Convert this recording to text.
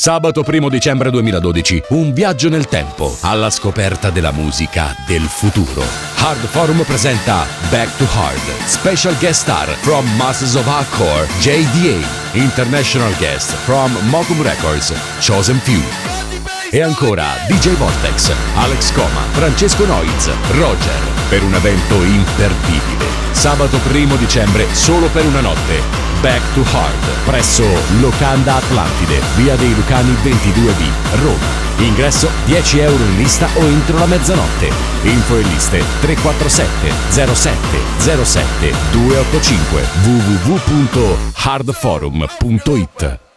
Sabato 1 dicembre 2012, un viaggio nel tempo alla scoperta della musica del futuro. Hard Forum presenta Back to Hard, special guest star from Masters of Hardcore, JDA, international guest from Mokum Records, Chosen Few. E ancora DJ Vortex, Alex Coma, Francesco Noiz, Roger, per un evento imperdibile. Sabato 1 dicembre solo per una notte. Back to Hard, presso Locanda Atlantide, via dei Lucani 22B, Roma. Ingresso 10 euro in lista o entro la mezzanotte. Info e liste 347 07 07 285 www.hardforum.it